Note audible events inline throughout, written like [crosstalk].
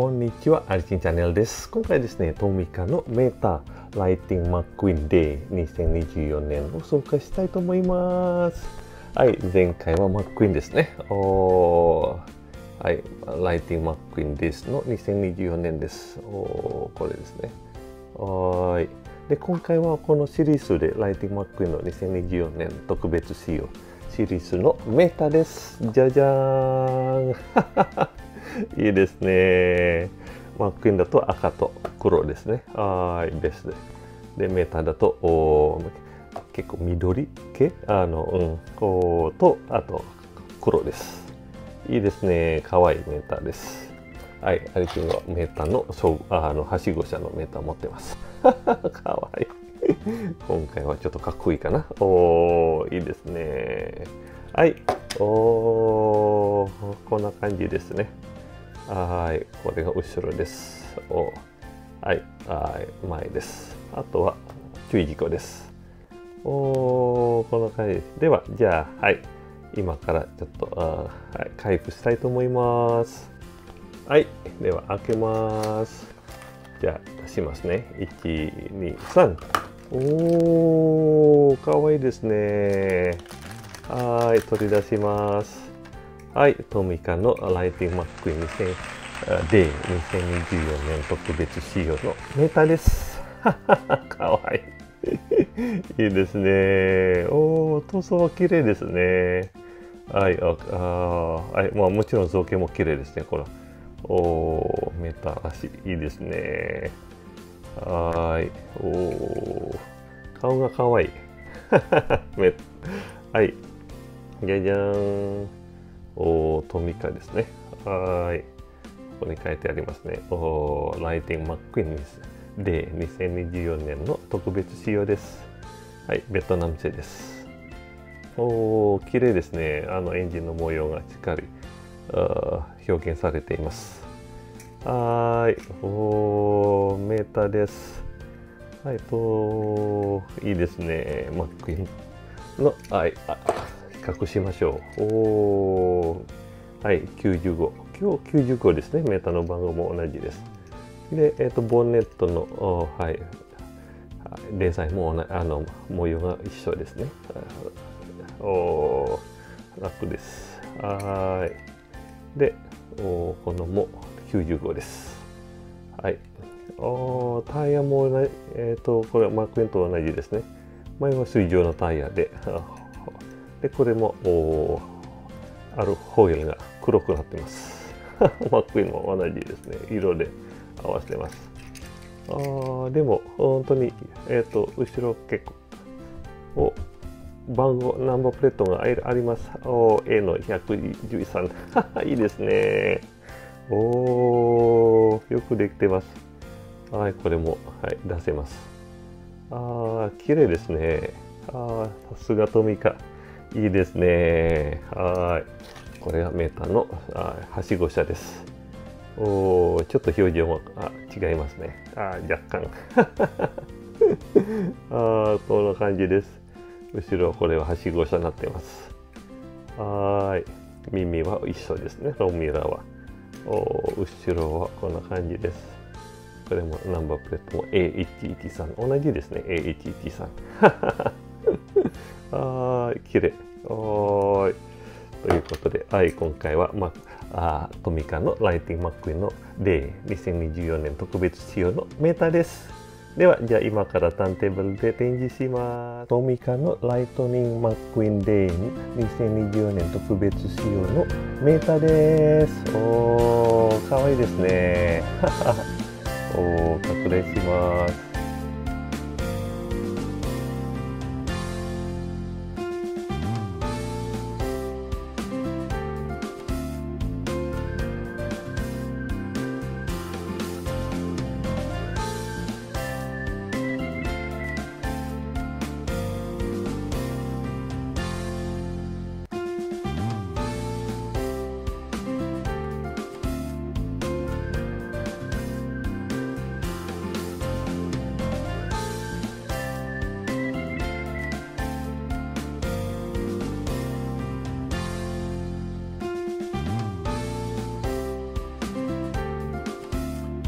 こんにちは、アリチンチャンネルです。今回ですね、トミカのメーターライトニングマックイーンデー2024年を紹介したいと思います。はい、前回はマックイーンですね。おはい、ライトニングマックイーンですの2024年です。おこれですね。はい。で、今回はこのシリーズでライトニングマックイーンの2024年特別仕様シリーズのメーターです。じゃじゃーん [laughs] いいですね。マックインだと赤と黒ですね。はい、ベストで。で、メーターだとお結構緑系？あの、うん、こうと、あと黒です。いいですね。かわいいメーターです。はい、アリ君はメーターのあのはしご車のメーター持ってます。かわいい。今回はちょっとかっこいいかな。おー、いいですね。はい。おー、こんな感じですね。はい、これが後ろです。おはい、はい、前です。あとは注意事項です。おこんな感じでは、じゃあ、はい、今からちょっと、あはい、回復したいと思います。はい、では開けます。じゃあ、出しますね。1、2、3。おー、かわいいですね。はい、取り出します。はい、トミカのライティングマックイン2000で2024年特別仕様のメーターです。[laughs] かわいい。[laughs] いいですね。おお、塗装は綺麗ですね。はい、ああはい、まあもちろん造形も綺麗ですね、これ。おお、メーターらしい。いいですね。はい。おお、顔がかわいい。[laughs] はい。じゃじゃーん。おトミカですね。はい。ここに書いてありますね。おライティングマックインで2024年の特別仕様です。はい、ベトナム製です。おー、綺麗ですね。あのエンジンの模様がしっかり表現されています。はい、おー、メーターです。はい、と、いいですね。マックインの、はい、あ比較しましょう。おはい、95。今日95ですね。メーターの番号も同じです。で、えっ、ー、と、ボンネットの、はい、連載もあの模様が一緒ですね。お楽です。はい。で、おこのも95です。はい。おタイヤも同じえっ、ー、と、これはマークエンと同じですね。前は水上のタイヤで、[laughs] でこれもアルホイールが黒くなってます。マックインも同じですね。色で合わせてます。あでも本当にえっ、ー、と後ろ結構お番号ナンバープレートがあります。お A の113 [laughs] いいですね。おーよくできてます。はいこれもはい出せます。ああ綺麗ですね。ああさすがトミカいいですね。はい。これがメーターのはしご車です。おお、ちょっと表情もあ違いますね。あ若干。[laughs] あこんな感じです。後ろ、これははしご車になってます。はい。耳は一緒ですね、ローミラーは。お後ろはこんな感じです。これもナンバープレートも A113。同じですね、A113。はい、綺麗。はい。ということで、はい、今回は、まあ、トミカのライティングマックインのデー2024年特別仕様のメーターです。では、じゃあ今からターンテーブルで展示します。トミカのライトニングマックイーンデー2024年特別仕様のメーターです。おー、かわいいですね。[laughs] おー、拡大します。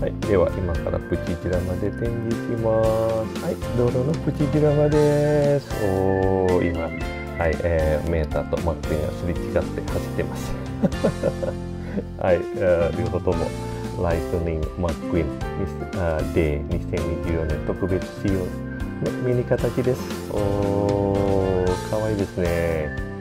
はい、では今からプチジオラマで展示します。はい、道路のプチジオラマです。おー、今、はい、えー、メーターとマックイーンがすれ違って走ってます。[laughs] はい、えー、両方ともライトニングマックイーンデー2024年特別仕様のミニ形です。おー、かわいいですね。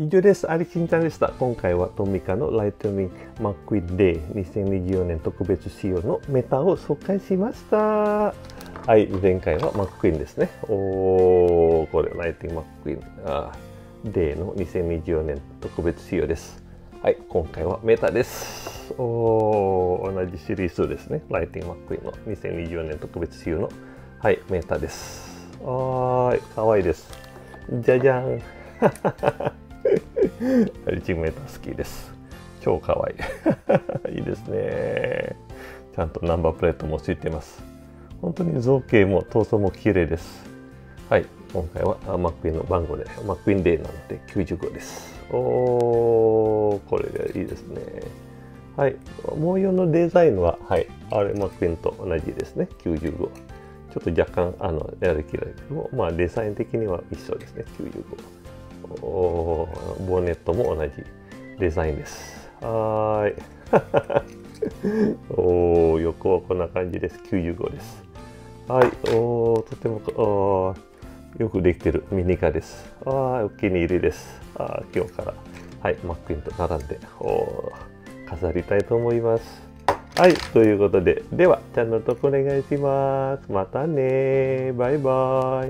以上です。アリチンちゃんでした。今回はトミカのライトニングマックイーンデー2024年特別仕様のメーターを紹介しました。はい、前回はマックイーンですね。おー、これライトニングマックイーンあデーの2024年特別仕様です。はい、今回はメーターです。おー、同じシリーズですね。ライトニングマックイーンの2024年特別仕様のはい、メーターです。はい、かわいいです。じゃじゃん。[laughs] 1メーター好きです。超かわいい。[laughs] いいですね。ちゃんとナンバープレートもついてます。本当に造形も塗装も綺麗です。はい、今回はマックイーンの番号で、マックイーンデーなので95です。おー、これがいいですね。はい、模様のデザインは、はい、あれマックイーンと同じですね、95。ちょっと若干、あの、やる気だけど、まあ、デザイン的には一緒ですね、95。ボンネットも同じデザインです。はい。[laughs] おー、横はこんな感じです。95です。はい。おー、とてもよくできてるミニカーです。あー、お気に入りです。あ今日から、はい、マックインと並んで、お飾りたいと思います。はい、ということで、では、チャンネル登録お願いします。またねバイバイ。